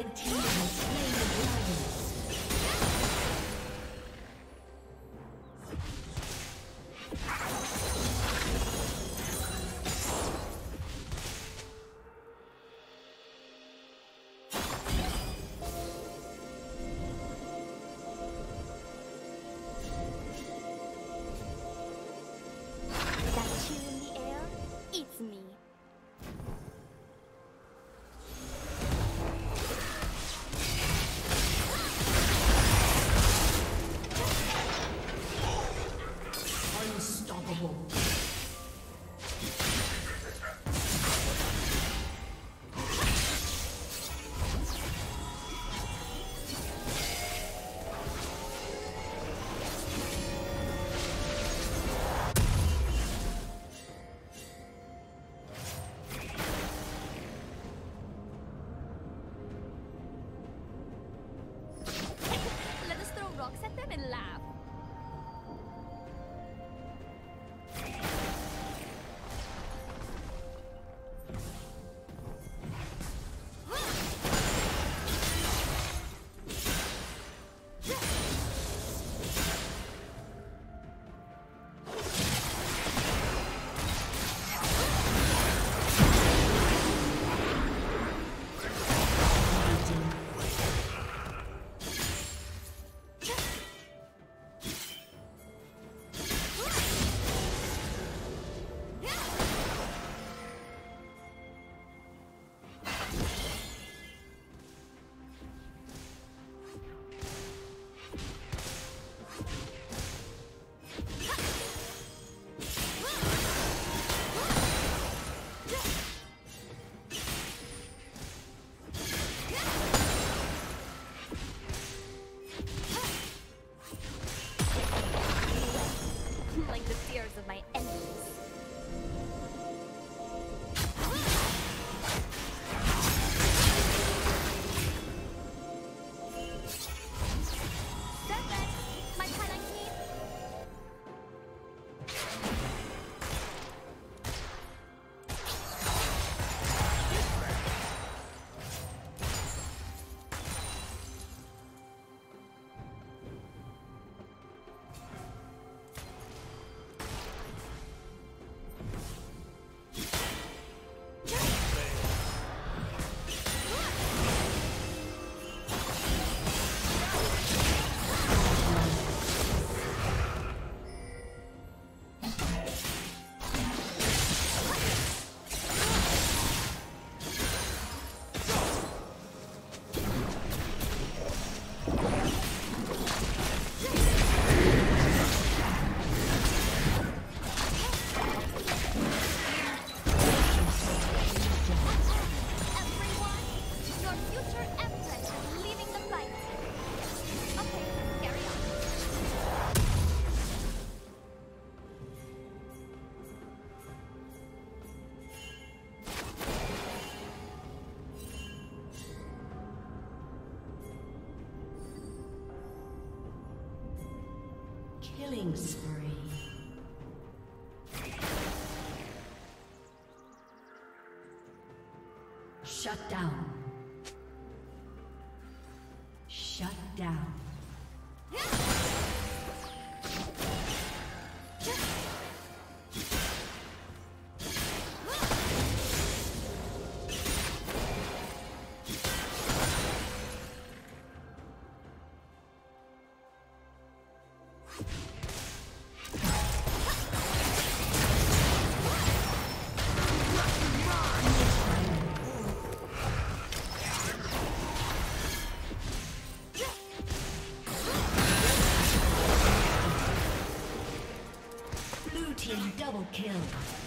Red team has slain the dragon. In the air eats me. Killing spree. Shut down. Shut down. Blue kill.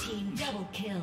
Team double kill.